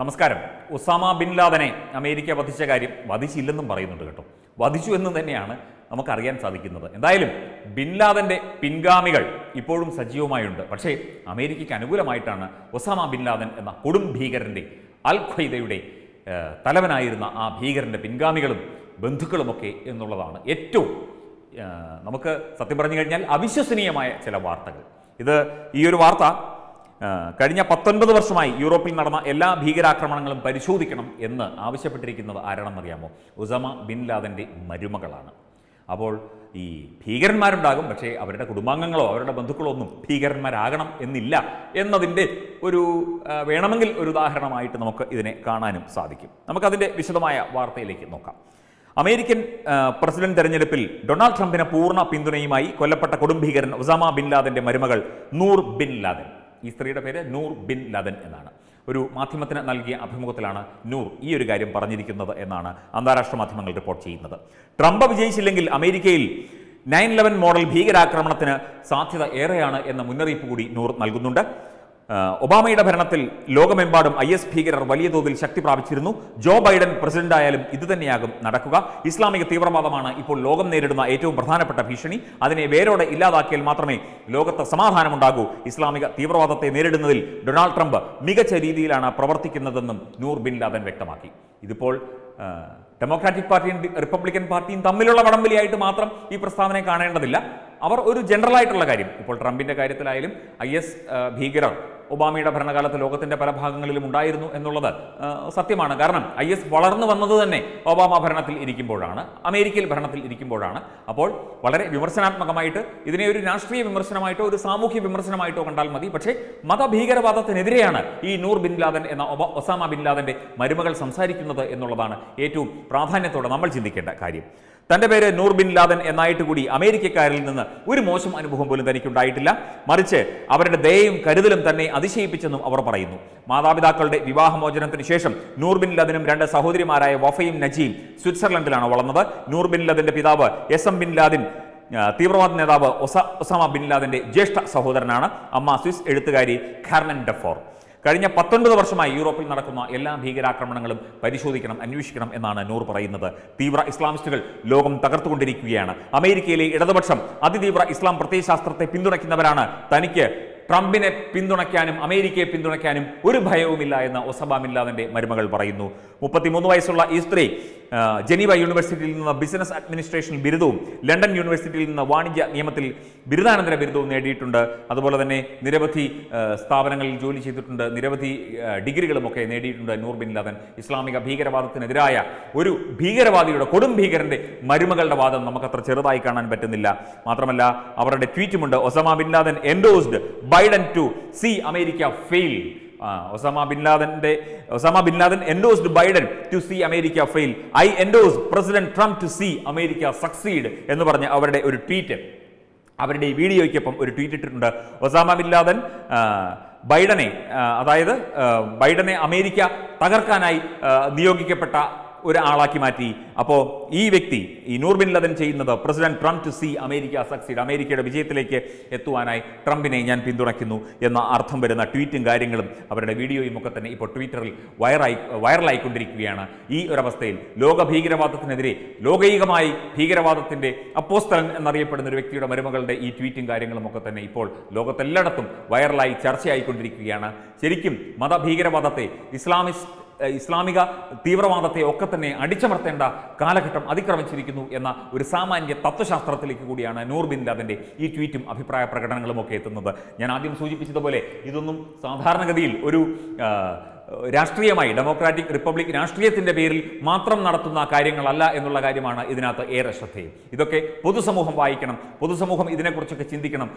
നമസ്കാരം. Osama bin ലാദനെ America വധിച്ച കാര്യം വധിച്ചില്ലെന്നും പറയുന്നുണ്ട് കേട്ടോ. വധിച്ചു എന്ന് തന്നെയാണ് നമുക്കറിയാൻ സാധിക്കുന്നത്. എന്തായാലും ബിൻ ലാദന്റെ പിൻഗാമികൾ ഇപ്പോഴും സജീവമായുണ്ട്. പക്ഷേ അമേരിക്കയ്ക്ക് അനുകൂലമായിട്ടാണ് ഒസാമ ബിൻ ലാദൻ എന്ന കൊടും ഭീകരന്റെ അൽ ഖ്വയ്ദയുടെ തലവനായിരുന്ന ആ ഭീകരന്റെ പിൻഗാമികളും ബന്ധുക്കളുമൊക്കെ എന്നുള്ളതാണ് ഏറ്റവും നമുക്ക് സത്യം പറഞ്ഞു കഴിഞ്ഞാൽ അവിശ്വസനീയമായ ചില വാർത്തകൾ. ഇത് ഈ ഒരു വാർത്ത കഴിഞ്ഞ പത്തൊൻപത് വർഷമായി യൂറോപ്പിൽ നടന്ന എല്ലാ ഭീകരാക്രമണങ്ങളും പരിശോധിക്കണം എന്ന് ആവശ്യപ്പെട്ടിരിക്കുന്നത് ആരാണെന്നറിയാമോ? ഉസമ ബിൻ ലാദന്റെ മരുമകളാണ്. അപ്പോൾ ഈ ഭീകരന്മാരുണ്ടാകും പക്ഷേ അവരുടെ കുടുംബാംഗങ്ങളോ അവരുടെ ബന്ധുക്കളോ ഒന്നും ഭീകരന്മാരാകണം എന്നില്ല എന്നതിന്റെ ഒരു വേണമെങ്കിൽ ഒരു ഉദാഹരണമായിട്ട് നമുക്ക് ഇതിനെ കാണാനും സാധിക്കും. നമുക്കതിന്റെ വിശദമായ വാർത്തയിലേക്ക് നോക്കാം. അമേരിക്കൻ പ്രസിഡന്റ് തെരഞ്ഞെടുപ്പിൽ ഡൊണാൾഡ് ട്രംപിന് പൂർണ പിന്തുണയുമായി കൊല്ലപ്പെട്ട കൊടുംഭീകരൻ ഒസാമ ബിൻ ലാദന്റെ മരുമകൾ നൂർ ബിൻ ലാദൻ. ഈ സ്ത്രീയുടെ പേര് നൂർ ബിൻ ലദൻ എന്നാണ്. ഒരു മാധ്യമത്തിന് നൽകിയ അഭിമുഖത്തിലാണ് നൂർ ഈ ഒരു കാര്യം പറഞ്ഞിരിക്കുന്നത് എന്നാണ് അന്താരാഷ്ട്ര മാധ്യമങ്ങൾ റിപ്പോർട്ട് ചെയ്യുന്നത്. ട്രംപ് വിജയിച്ചില്ലെങ്കിൽ അമേരിക്കയിൽ നയൻ ഇലവൻ മോഡൽ ഭീകരാക്രമണത്തിന് സാധ്യത ഏറെയാണ് എന്ന മുന്നറിയിപ്പ് കൂടി നൂർ നൽകുന്നുണ്ട്. ഒബാമയുടെ ഭരണത്തിൽ ലോകമെമ്പാടും ഐ എസ് ഭീകരർ വലിയ തോതിൽ ശക്തി പ്രാപിച്ചിരുന്നു. ജോ ബൈഡൻ പ്രസിഡന്റായാലും ഇതുതന്നെയാകും നടക്കുക. ഇസ്ലാമിക തീവ്രവാദമാണ് ഇപ്പോൾ ലോകം നേരിടുന്ന ഏറ്റവും പ്രധാനപ്പെട്ട ഭീഷണി. അതിനെ വേരോടെ ഇല്ലാതാക്കിയാൽ മാത്രമേ ലോകത്ത് സമാധാനമുണ്ടാകൂ. ഇസ്ലാമിക തീവ്രവാദത്തെ നേരിടുന്നതിൽ ഡൊണാൾഡ് ട്രംപ് മികച്ച രീതിയിലാണ് പ്രവർത്തിക്കുന്നതെന്നും നൂർ ബിൻ ലാദൻ വ്യക്തമാക്കി. ഇതിപ്പോൾ ഡെമോക്രാറ്റിക് പാർട്ടിയും റിപ്പബ്ലിക്കൻ പാർട്ടിയും തമ്മിലുള്ള വടംവലിയായിട്ട് മാത്രം ഈ പ്രസ്താവനയെ കാണേണ്ടതില്ല. അവർ ഒരു ജനറൽ ആയിട്ടുള്ള കാര്യം. ഇപ്പോൾ ട്രംപിന്റെ കാര്യത്തിലായാലും ഐ എസ് ഭീകരർ ഒബാമയുടെ ഭരണകാലത്ത് ലോകത്തിന്റെ പല ഭാഗങ്ങളിലും ഉണ്ടായിരുന്നു എന്നുള്ളത് സത്യമാണ്. കാരണം ഐ എസ് വളർന്നു വന്നത് തന്നെ ഒബാമ ഭരണത്തിൽ ഇരിക്കുമ്പോഴാണ് അമേരിക്കയിൽ ഭരണത്തിൽ ഇരിക്കുമ്പോഴാണ്. അപ്പോൾ വളരെ വിമർശനാത്മകമായിട്ട് ഇതിനെ ഒരു രാഷ്ട്രീയ വിമർശനമായിട്ടോ ഒരു സാമൂഹ്യ വിമർശനമായിട്ടോ കണ്ടാൽ മതി. പക്ഷേ മതഭീകരവാദത്തിനെതിരെയാണ് ഈ നൂർ ബിൻ ലാദൻ എന്ന ഒസാമ ബിൻ ലാദന്റെ മരുമകൾ സംസാരിക്കുന്നത് എന്നുള്ളതാണ് ഏറ്റവും പ്രാധാന്യത്തോടെ നമ്മൾ ചിന്തിക്കേണ്ട കാര്യം. തന്റെ പേര് നൂർ ബിൻ ലാദൻ എന്നായിട്ട് കൂടി അമേരിക്കക്കാരിൽ നിന്ന് ഒരു മോശം അനുഭവം പോലും തനിക്കുണ്ടായിട്ടില്ല. മറിച്ച് അവരുടെ ദയയും കരുതലും തന്നെ അതിശയിപ്പിച്ചെന്നും അവർ പറയുന്നു. മാതാപിതാക്കളുടെ വിവാഹമോചനത്തിന് ശേഷം നൂർ ബിൻ ലദനും രണ്ട് സഹോദരിമാരായ വഫയും നജിയും സ്വിറ്റ്സർലൻഡിലാണ് വളർന്നത്. നൂർ ബിൻ ലദന്റെ പിതാവ് എസ് എം ബിൻ ലാദിൻ തീവ്രവാദ നേതാവ് ഒസ ഒസാമ ബിൻ ലാദന്റെ ജ്യേഷ്ഠ സഹോദരനാണ്. അമ്മ സ്വിസ് എഴുത്തുകാരി ഖാർലൻ ഡഫോർ. കഴിഞ്ഞ പത്തൊൻപത് വർഷമായി യൂറോപ്പിൽ നടക്കുന്ന എല്ലാ ഭീകരാക്രമണങ്ങളും പരിശോധിക്കണം അന്വേഷിക്കണം എന്നാണ് നൂർ പറയുന്നത്. തീവ്ര ഇസ്ലാമിസ്റ്റുകൾ ലോകം തകർത്തുകൊണ്ടിരിക്കുകയാണ്. അമേരിക്കയിലെ ഇടതുപക്ഷം അതിതീവ്ര ഇസ്ലാം പ്രത്യയശാസ്ത്രത്തെ പിന്തുണയ്ക്കുന്നവരാണ്. തനിക്ക് ട്രംപിനെ പിന്തുണയ്ക്കാനും അമേരിക്കയെ പിന്തുണയ്ക്കാനും ഒരു ഭയവുമില്ല എന്ന് ഒസബ ബിൻ മരുമകൾ പറയുന്നു. മുപ്പത്തിമൂന്ന് വയസ്സുള്ള ഈ സ്ത്രീ ജനീവ യൂണിവേഴ്സിറ്റിയിൽ നിന്ന് ബിസിനസ് അഡ്മിനിസ്ട്രേഷൻ ബിരുദവും ലണ്ടൻ യൂണിവേഴ്സിറ്റിയിൽ നിന്ന് വാണിജ്യ നിയമത്തിൽ ബിരുദാനന്തര ബിരുദവും നേടിയിട്ടുണ്ട്. അതുപോലെ തന്നെ നിരവധി സ്ഥാപനങ്ങളിൽ ജോലി ചെയ്തിട്ടുണ്ട്. നിരവധി ഡിഗ്രികളും ഡിഗ്രികളുമൊക്കെ നേടിയിട്ടുണ്ട് നൂർ ബിൻ ലാദൻ. ഇസ്ലാമിക ഭീകരവാദത്തിനെതിരായ ഒരു ഭീകരവാദിയുടെ കൊടും ഭീകരന്റെ മരുമകളുടെ വാദം നമുക്കത്ര ചെറുതായി കാണാൻ പറ്റുന്നില്ല. മാത്രമല്ല അവരുടെ ട്വീറ്റുമുണ്ട്. Osama bin Laden endorsed Biden to see America fail Osama bin ലാദന്റെ Osama bin Laden endorsed Biden to see America fail I endorse President Trump to see America succeed എന്ന് പറഞ്ഞ അവരുടെ ഒരു ട്വീറ്റ് അവരുടെ ഈ വീഡിയോയ്ക്കൊപ്പം ഒരു ട്വീറ്റ് ഇട്ടിട്ടുണ്ട്. ഒസാമ ബിൻ ലാദൻ ബൈഡനെ അതായത് ബൈഡനെ America തകർക്കാനായി നിയോഗിക്കപ്പെട്ട ഒരാളാക്കി മാറ്റി. അപ്പോൾ ഈ വ്യക്തി ഈ നൂർ ബിൻ ലദൻ ചെയ്യുന്നത് President Trump to see America succeed അമേരിക്കയുടെ വിജയത്തിലേക്ക് എത്തുവാനായി ട്രംപിനെ ഞാൻ പിന്തുണയ്ക്കുന്നു എന്ന അർത്ഥം വരുന്ന ട്വീറ്റും കാര്യങ്ങളും അവരുടെ വീഡിയോയും ഒക്കെ തന്നെ ഇപ്പോൾ ട്വിറ്ററിൽ വൈറായി വൈറലായിക്കൊണ്ടിരിക്കുകയാണ്. ഈ ഒരവസ്ഥയിൽ ലോക ഭീകരവാദത്തിനെതിരെ ലോകൈകമായി ഭീകരവാദത്തിന്റെ അപ്പോസ്തലൻ എന്നറിയപ്പെടുന്ന ഒരു വ്യക്തിയുടെ മരുമകളുടെ ഈ ട്വീറ്റും കാര്യങ്ങളും ഒക്കെ തന്നെ ഇപ്പോൾ ലോകത്തെല്ലായിടത്തും വൈറലായി ചർച്ചയായിക്കൊണ്ടിരിക്കുകയാണ്. ശരിക്കും മതഭീകരവാദത്തെ ഇസ്ലാമിസ്റ്റ് ഇസ്ലാമിക തീവ്രവാദത്തെ ഒക്കെ തന്നെ അടിച്ചമർത്തേണ്ട കാലഘട്ടം അതിക്രമിച്ചിരിക്കുന്നു എന്ന ഒരു സാമാന്യ തത്വശാസ്ത്രത്തിലേക്ക് കൂടിയാണ് നൂർ ബിൻ ലാദന്റെ ഈ ട്വീറ്റും അഭിപ്രായ പ്രകടനങ്ങളും ഒക്കെ എത്തുന്നത്. ഞാൻ ആദ്യം സൂചിപ്പിച്ചതുപോലെ ഇതൊന്നും സാധാരണഗതിയിൽ ഒരു രാഷ്ട്രീയമായി ഡെമോക്രാറ്റിക് റിപ്പബ്ലിക് രാഷ്ട്രീയത്തിന്റെ പേരിൽ മാത്രം നടത്തുന്ന കാര്യങ്ങളല്ല എന്നുള്ള കാര്യമാണ് ഇതിനകത്ത് ഏറെ ശ്രദ്ധേയം. ഇതൊക്കെ പൊതുസമൂഹം വായിക്കണം പൊതുസമൂഹം ഇതിനെക്കുറിച്ചൊക്കെ ചിന്തിക്കണം.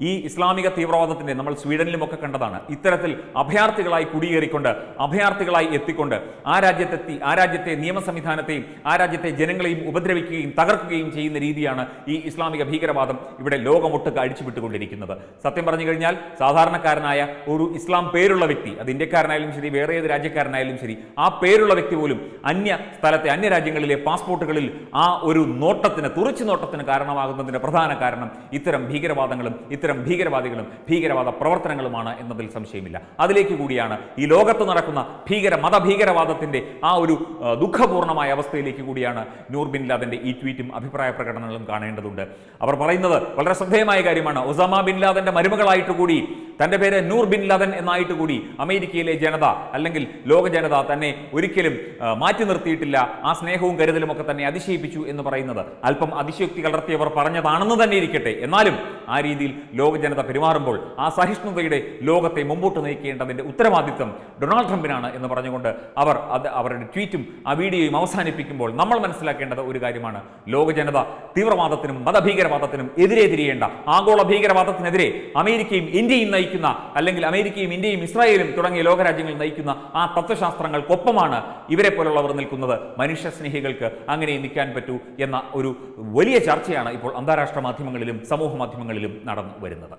ഈ ഇസ്ലാമിക തീവ്രവാദത്തിന്റെ നമ്മൾ സ്വീഡനിലുമൊക്കെ കണ്ടതാണ് ഇത്തരത്തിൽ അഭയാർത്ഥികളായി കുടിയേറിക്കൊണ്ട് അഭയാർത്ഥികളായി എത്തിക്കൊണ്ട് ആ രാജ്യത്തെത്തി ആ രാജ്യത്തെ നിയമ സംവിധാനത്തെയും ആ രാജ്യത്തെ ജനങ്ങളെയും ഉപദ്രവിക്കുകയും തകർക്കുകയും ചെയ്യുന്ന രീതിയാണ് ഈ ഇസ്ലാമിക ഭീകരവാദം ഇവിടെ ലോകമൊട്ടുക്ക് അഴിച്ചുവിട്ടുകൊണ്ടിരിക്കുന്നത് സത്യം പറഞ്ഞു കഴിഞ്ഞാൽ സാധാരണക്കാരനായ ഒരു ഇസ്ലാം പേരുള്ള വ്യക്തി അത് ഇന്ത്യക്കാരനായാലും ഇന്ത്യക്കാരനായാലും ശരി വേറെ ഏത് രാജ്യക്കാരനായാലും ശരി ആ പേരുള്ള വ്യക്തി പോലും അന്യ സ്ഥലത്തെ അന്യ രാജ്യങ്ങളിലെ പാസ്പോർട്ടുകളിൽ ആ ഒരു നോട്ടത്തിന് തുറച്ചു നോട്ടത്തിന് കാരണമാകുന്നതിന്റെ പ്രധാന കാരണം ഇത്തരം ഭീകരവാദങ്ങളും ഇത്തരം ഭീകരവാദികളും ഭീകരവാദ പ്രവർത്തനങ്ങളുമാണ് എന്നതിൽ സംശയമില്ല. അതിലേക്ക് കൂടിയാണ് ഈ ലോകത്ത് നടക്കുന്ന ഭീകര മതഭീകരവാദത്തിന്റെ ആ ഒരു ദുഃഖപൂർണമായ അവസ്ഥയിലേക്ക് കൂടിയാണ് നൂർ ബിൻ ലാദന്റെ ഈ ട്വീറ്റും അഭിപ്രായ പ്രകടനങ്ങളും കാണേണ്ടതുണ്ട്. അവർ പറയുന്നത് വളരെ ശ്രദ്ധേയമായ കാര്യമാണ്. ഒസാമ ബിൻ ലാദന്റെ മരുമകളായിട്ട് കൂടി തന്റെ പേര് നൂർ ബിൻ ലദൻ എന്നായിട്ട് കൂടി അമേരിക്കയിലെ ജനത അല്ലെങ്കിൽ ലോക ജനത തന്നെ ഒരിക്കലും മാറ്റി നിർത്തിയിട്ടില്ല. ആ സ്നേഹവും കരുതലും ഒക്കെ തന്നെ അതിശയിപ്പിച്ചു എന്ന് പറയുന്നത് അല്പം അതിശയോക്തി കലർത്തിയവർ പറഞ്ഞതാണെന്ന് തന്നെ ഇരിക്കട്ടെ. എന്നാലും ആ രീതിയിൽ ലോക ജനത പെരുമാറുമ്പോൾ ആ സഹിഷ്ണുതയുടെ ലോകത്തെ മുമ്പോട്ട് നയിക്കേണ്ടതിന്റെ ഉത്തരവാദിത്വം ഡൊണാൾഡ് ട്രംപിനാണ് എന്ന് പറഞ്ഞുകൊണ്ട് അവർ അത് അവരുടെ ട്വീറ്റും ആ വീഡിയോയും അവസാനിപ്പിക്കുമ്പോൾ നമ്മൾ മനസ്സിലാക്കേണ്ടത് ഒരു കാര്യമാണ്. ലോക ജനത തീവ്രവാദത്തിനും മതഭീകരവാദത്തിനും എതിരെ തിരിയേണ്ട ആഗോള ഭീകരവാദത്തിനെതിരെ അമേരിക്കയും ഇന്ത്യയും നയിക്കുന്ന അല്ലെങ്കിൽ അമേരിക്കയും ഇന്ത്യയും ഇസ്രായേലും തുടങ്ങിയ ലോകരാജ്യങ്ങൾ നയിക്കുന്ന ആ തത്വശാസ്ത്രങ്ങൾക്കൊപ്പമാണ് ഇവരെ പോലുള്ളവർ നിൽക്കുന്നത്. മനുഷ്യസ്നേഹികൾക്ക് അങ്ങനെ നിൽക്കാൻ പറ്റൂ എന്ന ഒരു വലിയ ചർച്ചയാണ് ഇപ്പോൾ അന്താരാഷ്ട്ര മാധ്യമങ്ങളിലും സമൂഹ മാധ്യമങ്ങളിലും നടന്നു വരുന്നത്.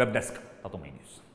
വെബ് ഡെസ്ക് തത്വമൈ ന്യൂസ്